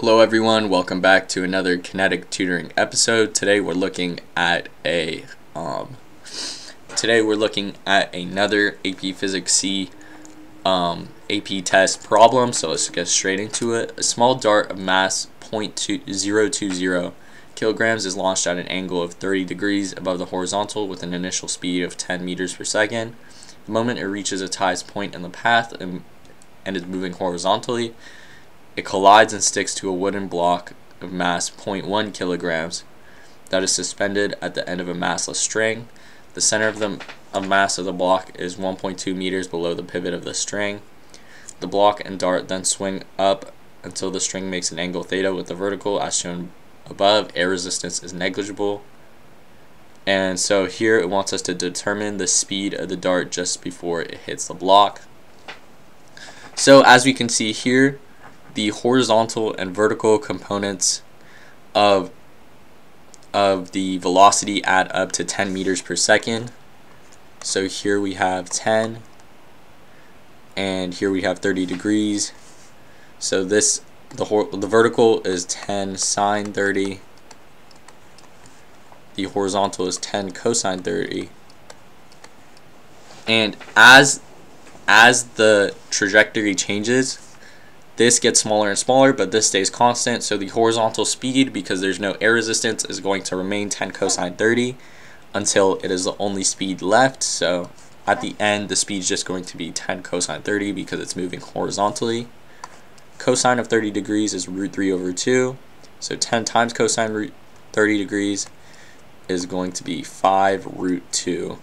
Hello everyone, welcome back to another kinetic tutoring episode. Today we're looking at a um, today we're looking at another AP Physics C um, AP test problem. So let's get straight into it. A small dart of mass 0.020 kilograms is launched at an angle of 30 degrees above the horizontal with an initial speed of 10 meters per second. The moment it reaches its highest point in the path and, and is moving horizontally, it collides and sticks to a wooden block of mass 0.1 kilograms that is suspended at the end of a massless string. The center of the of mass of the block is 1.2 meters below the pivot of the string. The block and dart then swing up until the string makes an angle theta with the vertical as shown above. Air resistance is negligible. And so here it wants us to determine the speed of the dart just before it hits the block. So as we can see here, the horizontal and vertical components of of the velocity add up to 10 meters per second. So here we have 10 and here we have 30 degrees. So this the the vertical is 10 sine 30. The horizontal is 10 cosine 30. And as as the trajectory changes, this gets smaller and smaller, but this stays constant. So the horizontal speed, because there's no air resistance, is going to remain 10 cosine 30 until it is the only speed left. So at the end, the speed is just going to be 10 cosine 30 because it's moving horizontally. Cosine of 30 degrees is root 3 over 2. So 10 times cosine root 30 degrees is going to be 5 root 2.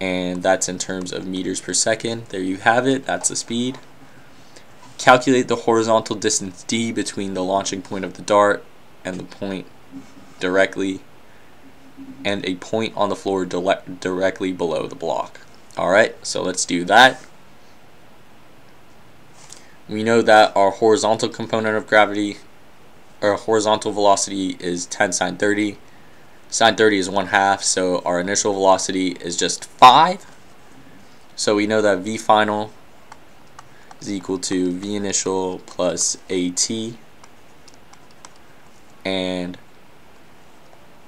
And that's in terms of meters per second. There you have it. That's the speed. Calculate the horizontal distance d between the launching point of the dart and the point directly and a point on the floor directly below the block. Alright, so let's do that. We know that our horizontal component of gravity, or horizontal velocity is 10 sine 30. Sine 30 is 1 half, so our initial velocity is just 5. So we know that V final is equal to V initial plus AT and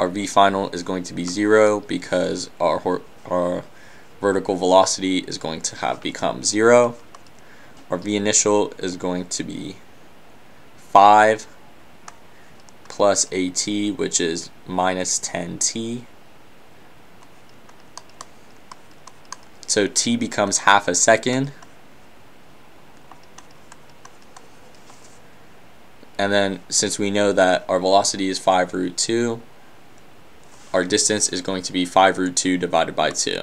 our V final is going to be zero because our, our vertical velocity is going to have become zero. Our V initial is going to be 5 plus AT which is minus 10T. So T becomes half a second And then since we know that our velocity is 5 root 2, our distance is going to be 5 root 2 divided by 2.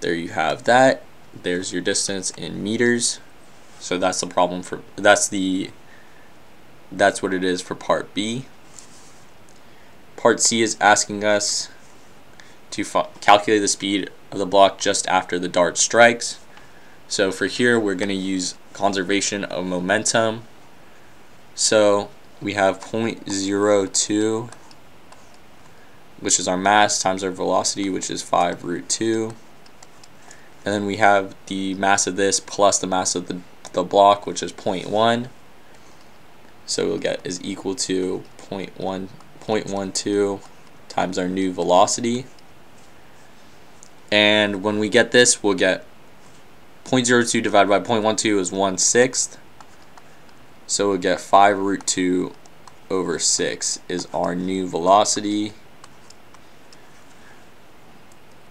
There you have that. There's your distance in meters. So that's the problem for that's the that's what it is for part B. Part C is asking us to calculate the speed of the block just after the dart strikes. So for here we're going to use conservation of momentum so we have 0.02 which is our mass times our velocity which is 5 root 2 and then we have the mass of this plus the mass of the, the block which is 0.1 so we'll get is equal to 0.1 0.12 times our new velocity. And when we get this we'll get 0.02 divided by 0.12 is 1 sixth so we'll get 5 root 2 over 6 is our new velocity.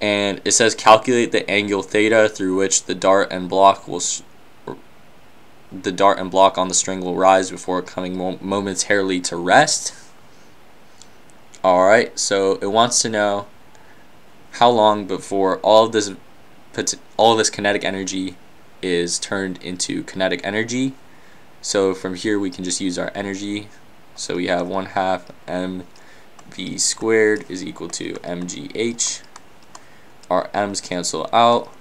And it says calculate the angle theta through which the dart and block will the dart and block on the string will rise before coming mo momentarily to rest. Alright, so it wants to know how long before all of this all of this kinetic energy is turned into kinetic energy so from here we can just use our energy. So we have 1 half mv squared is equal to mgh. Our m's cancel out.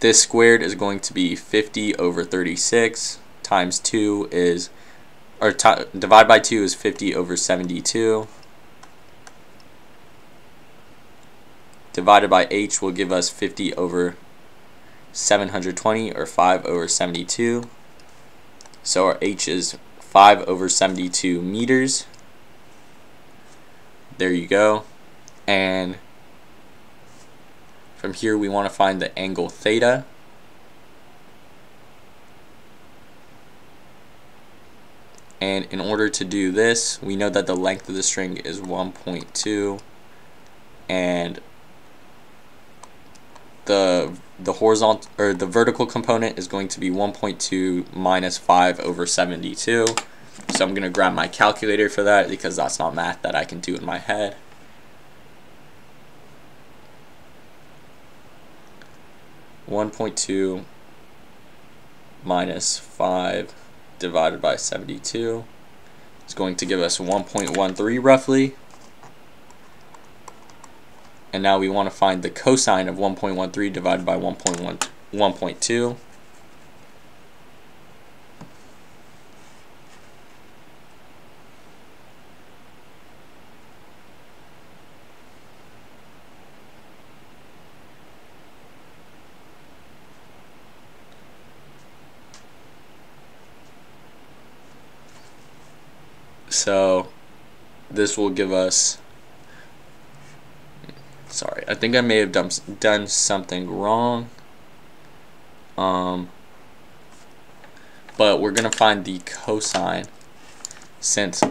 This squared is going to be 50 over 36 times 2 is, or divide by 2 is 50 over 72. Divided by h will give us 50 over 720 or 5 over 72. So our h is 5 over 72 meters. There you go. And from here we want to find the angle theta. And in order to do this, we know that the length of the string is 1.2 and the the horizontal or the vertical component is going to be 1.2 minus 5 over 72. So I'm going to grab my calculator for that because that's not math that I can do in my head. One point two minus five divided by seventy two is going to give us one point one three roughly. And now we want to find the cosine of 1.13 divided by 1.1 1.2. So this will give us sorry. I think I may have done done something wrong. Um but we're gonna find the cosine since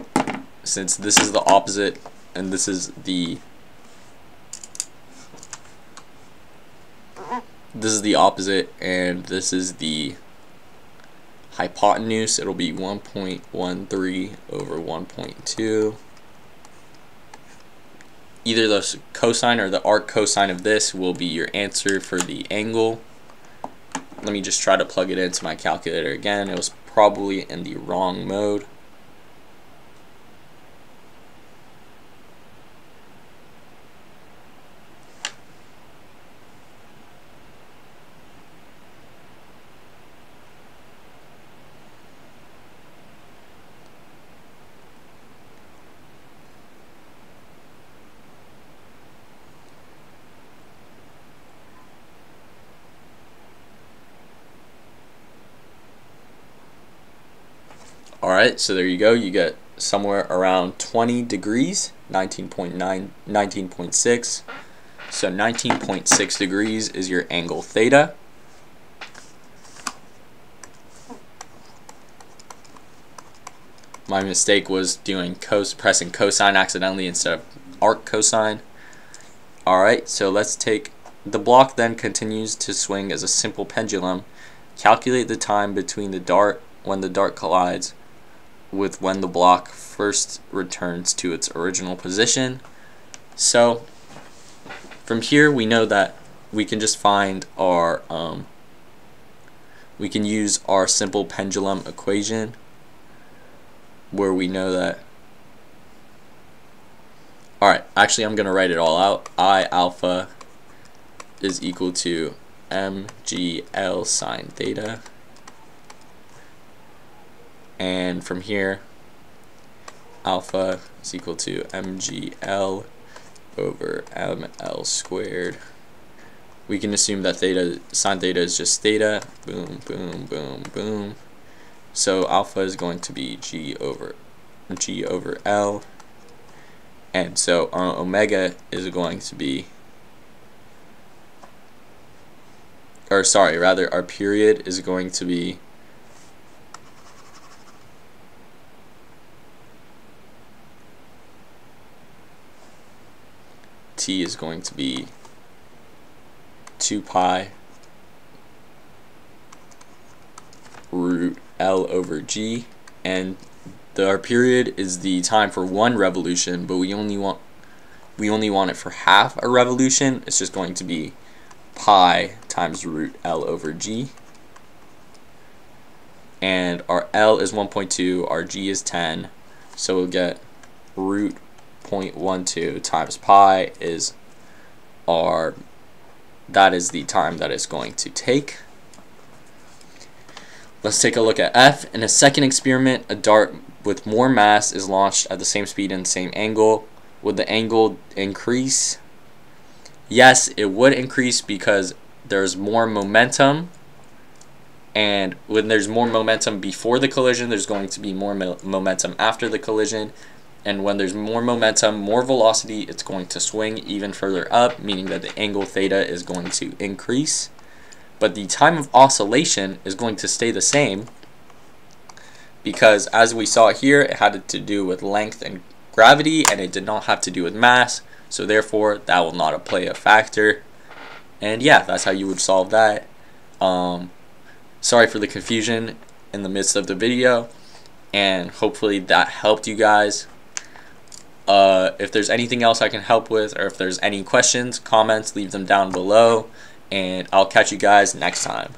since this is the opposite and this is the this is the opposite and this is the hypotenuse. It'll be 1.13 over 1.2 either the cosine or the arc cosine of this will be your answer for the angle. Let me just try to plug it into my calculator again. It was probably in the wrong mode. Alright, so there you go. You get somewhere around 20 degrees, 19.9, 19.6. So 19.6 degrees is your angle theta. My mistake was doing cos pressing cosine accidentally instead of arc cosine. Alright, so let's take the block then continues to swing as a simple pendulum. Calculate the time between the dart when the dart collides with when the block first returns to its original position. So from here we know that we can just find our um, we can use our simple pendulum equation where we know that alright actually I'm gonna write it all out I alpha is equal to mgl sine theta and from here alpha is equal to mgl over ml squared. We can assume that theta sine theta is just theta. Boom boom boom boom. So alpha is going to be g over g over l. And so our omega is going to be or sorry rather our period is going to be t is going to be 2 pi root L over G. And the, our period is the time for one revolution but we only want we only want it for half a revolution. It's just going to be pi times root L over G. And our L is 1.2 our G is 10 so we'll get root 0.12 times pi is our that is the time that it's going to take. Let's take a look at F. In a second experiment, a dart with more mass is launched at the same speed and same angle. Would the angle increase? Yes, it would increase because there's more momentum and when there's more momentum before the collision, there's going to be more mo momentum after the collision. And when there's more momentum, more velocity, it's going to swing even further up, meaning that the angle theta is going to increase. But the time of oscillation is going to stay the same because as we saw here, it had to do with length and gravity and it did not have to do with mass. So therefore, that will not play a factor. And yeah, that's how you would solve that. Um, Sorry for the confusion in the midst of the video, and hopefully that helped you guys. Uh, if there's anything else I can help with, or if there's any questions, comments, leave them down below, and I'll catch you guys next time.